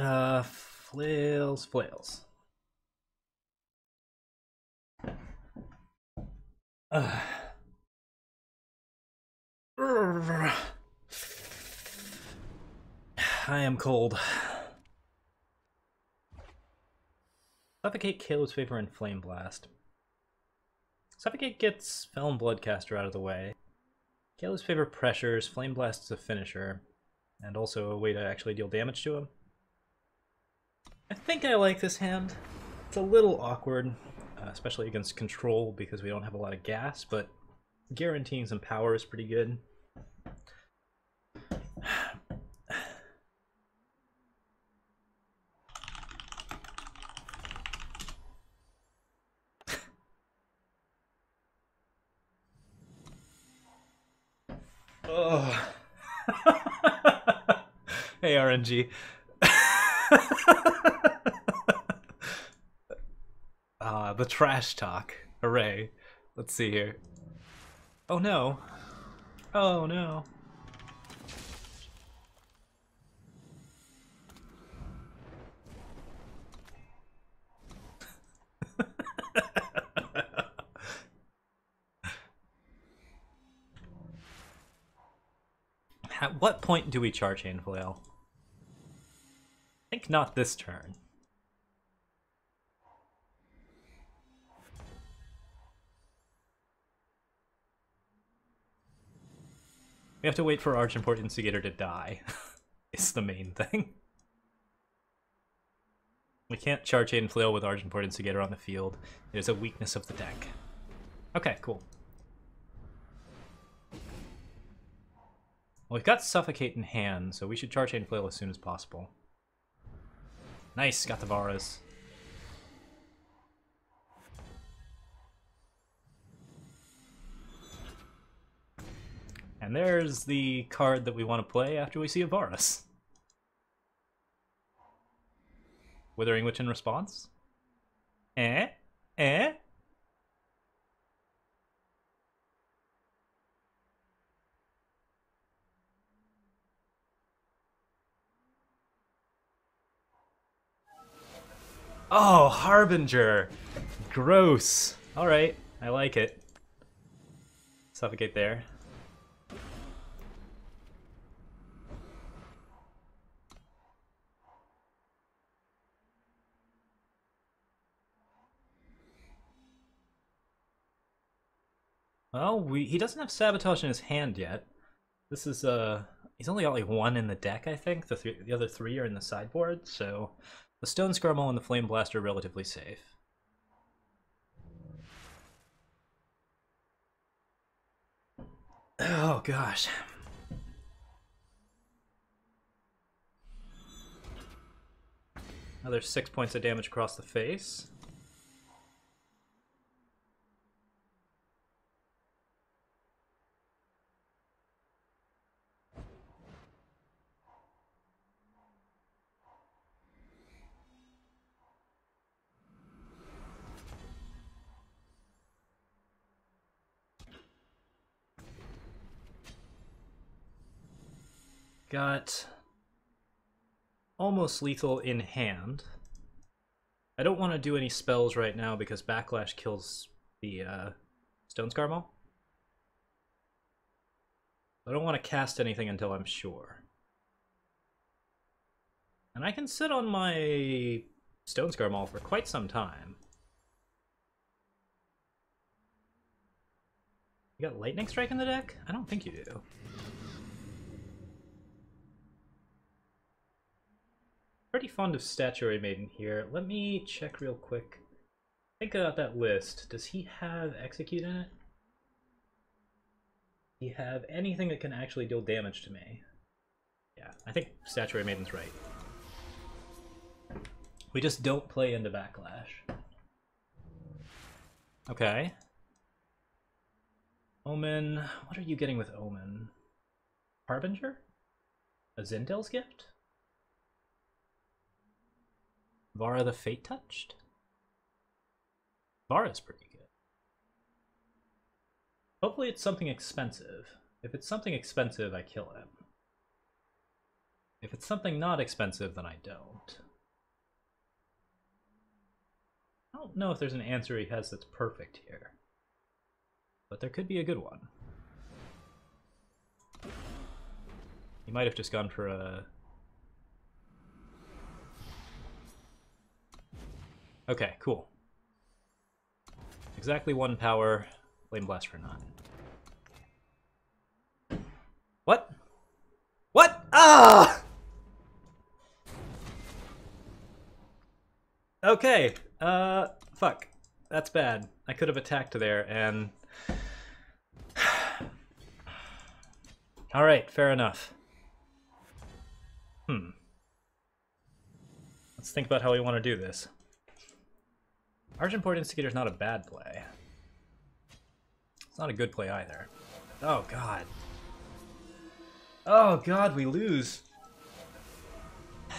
Uh, flails, flails. Uh. I am cold. Suffocate kills Vapor and Flame Blast. Suffocate gets Feln Bloodcaster out of the way. Careless Favor pressures, Flame Blast is a finisher, and also a way to actually deal damage to him. I think I like this hand. It's a little awkward, uh, especially against control because we don't have a lot of gas, but guaranteeing some power is pretty good. Hey, RNG. Ah, the trash talk. Hooray. Let's see here. Oh no. Oh no. At what point do we charge Chain Flail? I think not this turn. We have to wait for Argenport Instigator to die. it's the main thing. We can't charge Chain Flail with Argenport Instigator on the field. It is a weakness of the deck. Okay, cool. Well, we've got Suffocate in hand, so we should charge Chain Flail as soon as possible. Nice, got the Varas. And there's the card that we want to play after we see a Varas. Withering Witch in response? Eh? Eh? Oh, Harbinger! Gross. Alright, I like it. Suffocate there. Well, we he doesn't have Sabotage in his hand yet. This is, uh, he's only got like one in the deck, I think. The, th the other three are in the sideboard, so the Stonescar Maul and the Flame Blast are relatively safe. Oh gosh. Another six points of damage across the face. Got almost lethal in hand. I don't want to do any spells right now because Backlash kills the uh, Stonescar Maul. I don't want to cast anything until I'm sure. And I can sit on my Stonescar Maul for quite some time. You got Lightning Strike in the deck? I don't think you do. Pretty fond of Statuary Maiden here. Let me check real quick. Think about that list. Does he have Execute in it? He have anything that can actually deal damage to me? Yeah, I think Statuary Maiden's right. We just don't play into Backlash. Okay. Omen. What are you getting with Omen? Harbinger? Azindel's Gift? Vara the Fate Touched? Vara's pretty good. Hopefully it's something expensive. If it's something expensive, I kill him. If it's something not expensive, then I don't. I don't know if there's an answer he has that's perfect here. But there could be a good one. He might have just gone for a... Okay, cool. Exactly one power, Flame Blast for none. What? What? Ah! Okay, uh, fuck. That's bad. I could have attacked there, and... Alright, fair enough. Hmm. Let's think about how we want to do this. Argenport Instigator is not a bad play. It's not a good play either. Oh god. Oh god, we lose.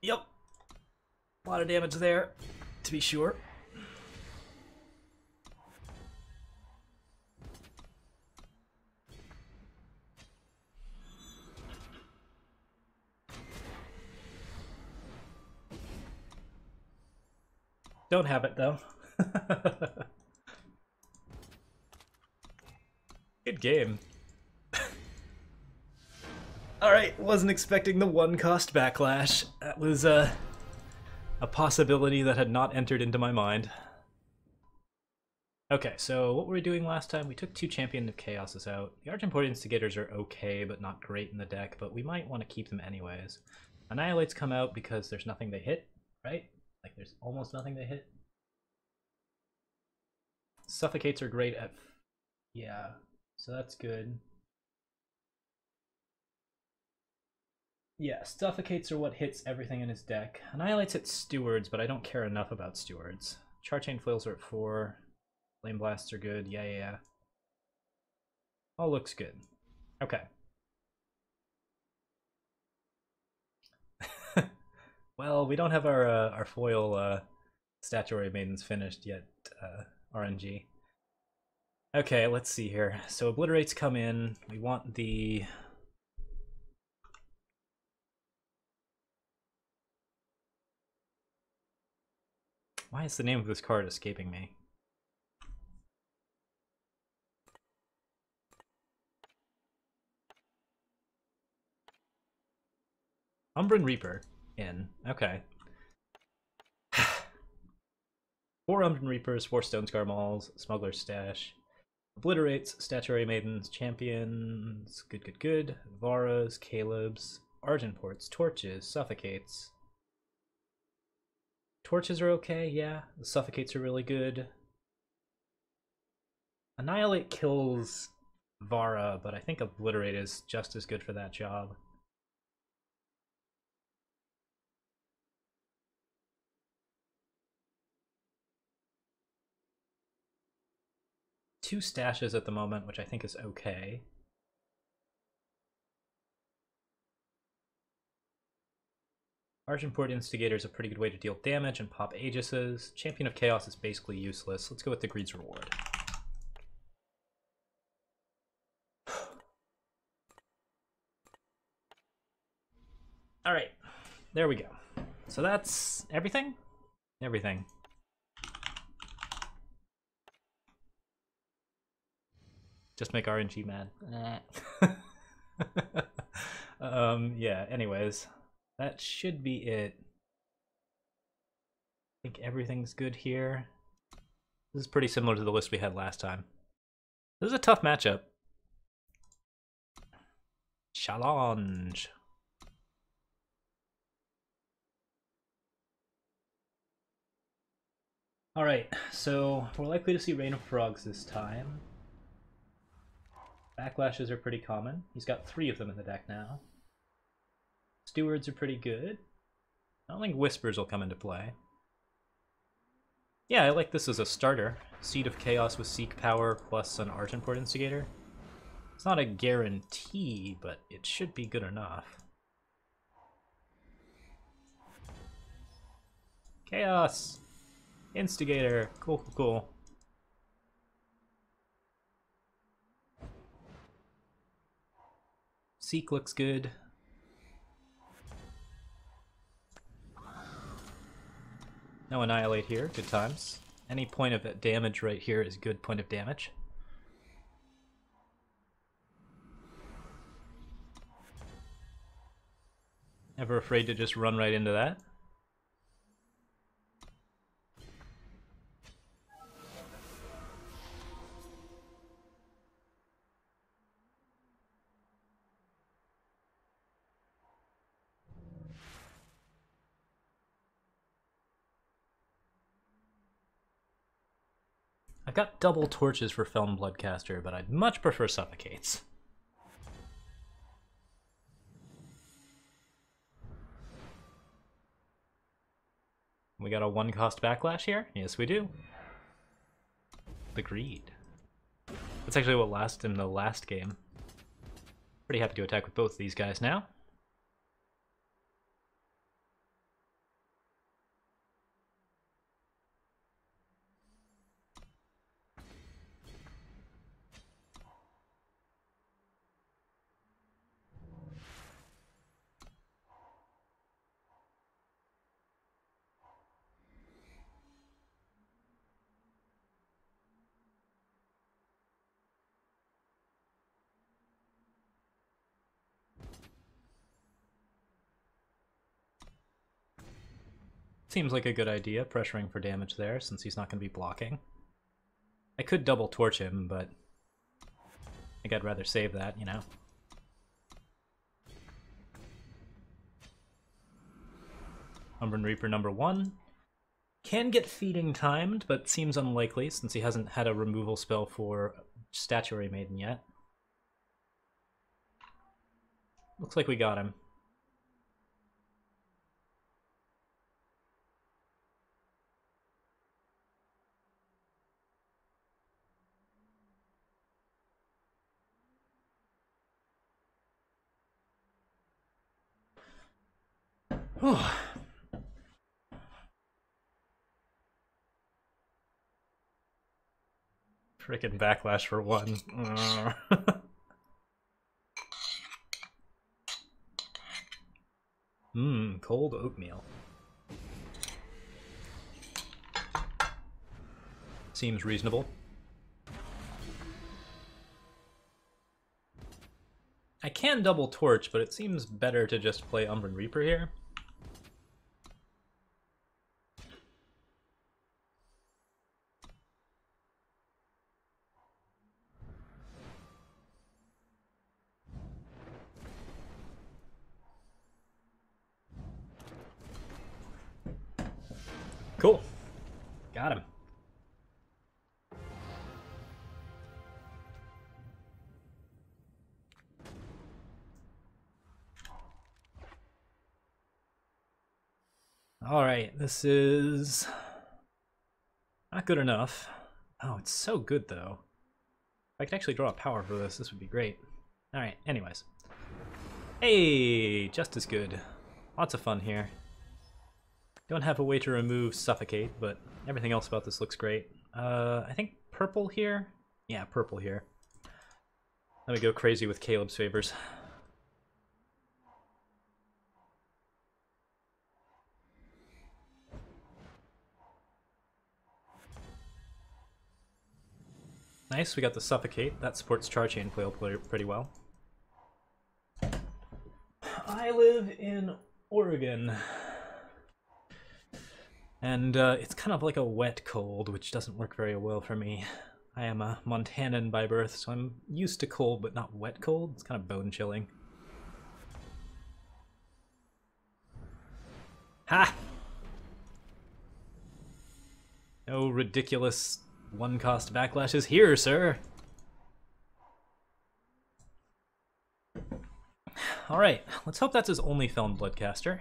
yep. A lot of damage there, to be sure. Don't have it though. Good game. Alright, wasn't expecting the one cost backlash. That was uh, a possibility that had not entered into my mind. Okay, so what were we doing last time? We took two Champion of Chaoses out. The Argenport Instigators are okay, but not great in the deck, but we might want to keep them anyways. Annihilates come out because there's nothing they hit, right? Like there's almost nothing to hit. Suffocates are great at... Yeah, so that's good. Yeah, Suffocates are what hits everything in his deck. Annihilates hits Stewards, but I don't care enough about Stewards. Charchain Flails are at 4. Flame Blasts are good. Yeah, yeah, yeah. All looks good. Okay. Well, we don't have our uh, our foil uh, statuary maidens finished yet, uh, RNG. Okay, let's see here. So obliterates come in. We want the Why is the name of this card escaping me? Umbren Reaper in. Okay. four Umbren Reapers, four Stonescar Mauls, Smuggler's Stash. Obliterates, Statuary Maidens, Champions, good, good, good. Varas, Kaleb's, Argenports, Torches, Suffocates. Torches are okay, yeah. The Suffocates are really good. Annihilate kills Vara, but I think Obliterate is just as good for that job. Two stashes at the moment, which I think is okay. Argenport Instigator is a pretty good way to deal damage and pop Aegises. Champion of Chaos is basically useless. Let's go with the Greed's Reward. Alright, there we go. So that's everything? Everything. Just make RNG mad. um, yeah, anyways. That should be it. I think everything's good here. This is pretty similar to the list we had last time. This is a tough matchup. Challenge. Alright, so we're likely to see Rain of Frogs this time. Backlashes are pretty common. He's got three of them in the deck now. Stewards are pretty good. I don't think Whispers will come into play. Yeah, I like this as a starter. Seat of Chaos with Seek Power plus an Argenport Instigator. It's not a guarantee, but it should be good enough. Chaos! Instigator! Cool, cool, cool. Seek looks good. No Annihilate here, good times. Any point of damage right here is good point of damage. Ever afraid to just run right into that? Got double torches for Feln Bloodcaster, but I'd much prefer Suffocates. We got a one cost backlash here? Yes, we do. The Greed. That's actually what lasted in the last game. Pretty happy to attack with both of these guys now. Seems like a good idea, pressuring for damage there, since he's not going to be blocking. I could double torch him, but I think I'd rather save that, you know? Umbren Reaper number one. Can get feeding timed, but seems unlikely since he hasn't had a removal spell for Statuary Maiden yet. Looks like we got him. Freaking backlash for one. Mmm, cold oatmeal. Seems reasonable. I can double torch, but it seems better to just play Umbren Reaper here. This is not good enough. Oh, it's so good though. If I could actually draw a power for this, this would be great. All right, anyways. Hey, just as good. Lots of fun here. Don't have a way to remove Suffocate, but everything else about this looks great. Uh, I think purple here? Yeah, purple here. Let me go crazy with Kaleb's favors. Nice, we got the Suffocate. That supports Charchain Flail pretty well. I live in Oregon. And uh, it's kind of like a wet cold, which doesn't work very well for me. I am a Montanan by birth, so I'm used to cold, but not wet cold. It's kind of bone chilling. Ha! No ridiculous one-cost backlashes here, sir! Alright, let's hope that's his only Feln Bloodcaster.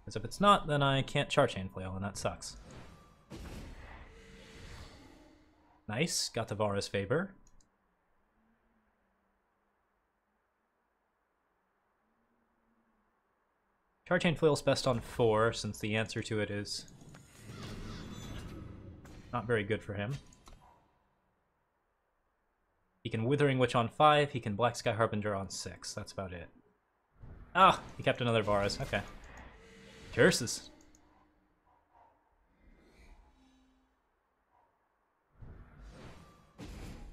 Because if it's not, then I can't Charchain Flail, and that sucks. Nice, got the Vara's favor. Charchain Flail's best on 4, since the answer to it is Not very good for him. He can Withering Witch on 5, he can Black Sky Harbinger on 6. That's about it. Ah, he kept another Varus. Okay. Curses.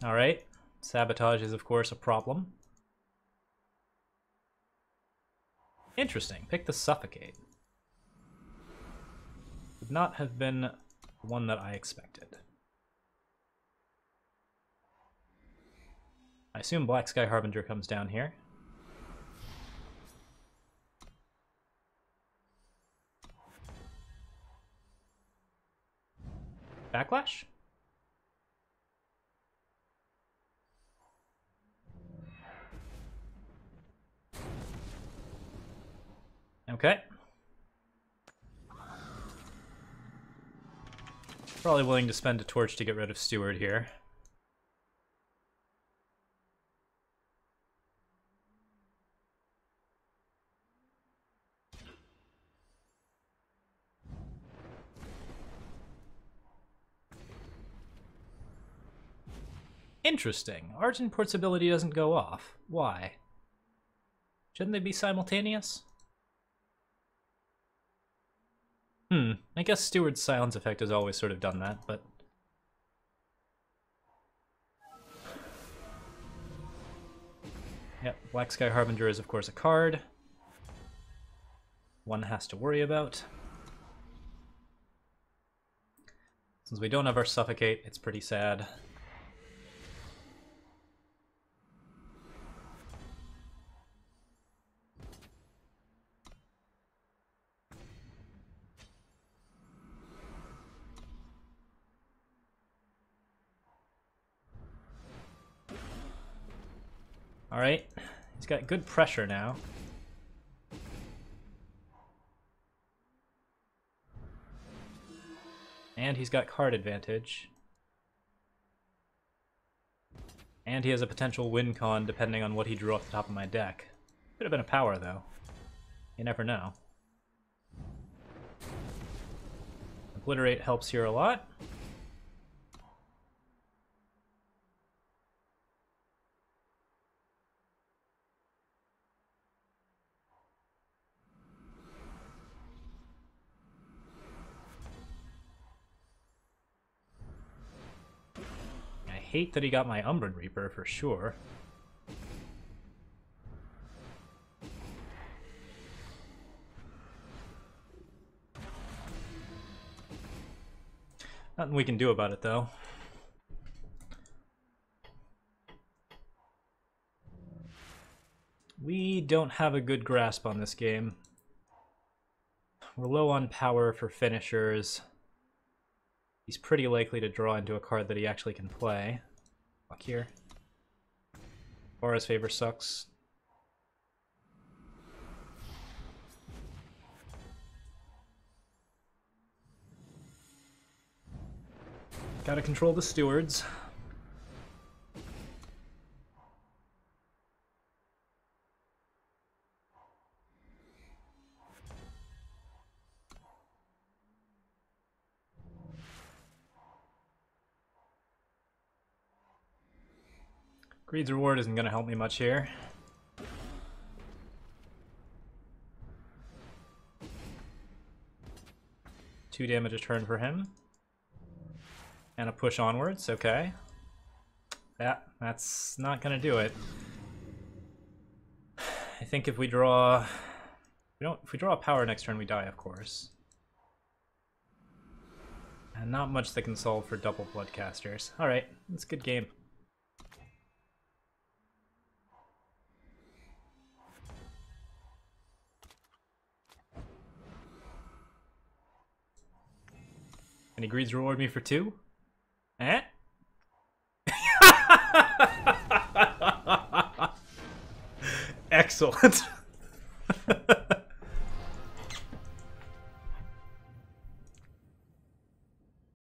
Alright. Sabotage is, of course, a problem. Interesting. Pick the Suffocate. Would not have been one that I expected. I assume Black Sky Harbinger comes down here. Backlash? Okay. Probably willing to spend a torch to get rid of Steward here. Interesting. Argenport's ability doesn't go off. Why? Shouldn't they be simultaneous? Hmm, I guess Steward's silence effect has always sort of done that, but... Yep, Black Sky Harbinger is of course a card. One has to worry about. Since we don't have our Suffocate, it's pretty sad. Got good pressure now. And he's got card advantage. And he has a potential win con depending on what he drew off the top of my deck. Could have been a power though. You never know. Obliterate helps here a lot. Hate that he got my Umbren Reaper for sure. Nothing we can do about it though. We don't have a good grasp on this game. We're low on power for finishers. He's pretty likely to draw into a card that he actually can play. Fuck here. Aura's favor sucks. Gotta control the stewards. Greed's Reward isn't going to help me much here. Two damage a turn for him. And a push onwards, okay. That, that's not going to do it. I think if we draw... We don't, if we draw a power next turn, we die, of course. And not much that can solve for double Bloodcasters. Alright, that's a good game. Any greeds reward me for two? Eh? Excellent.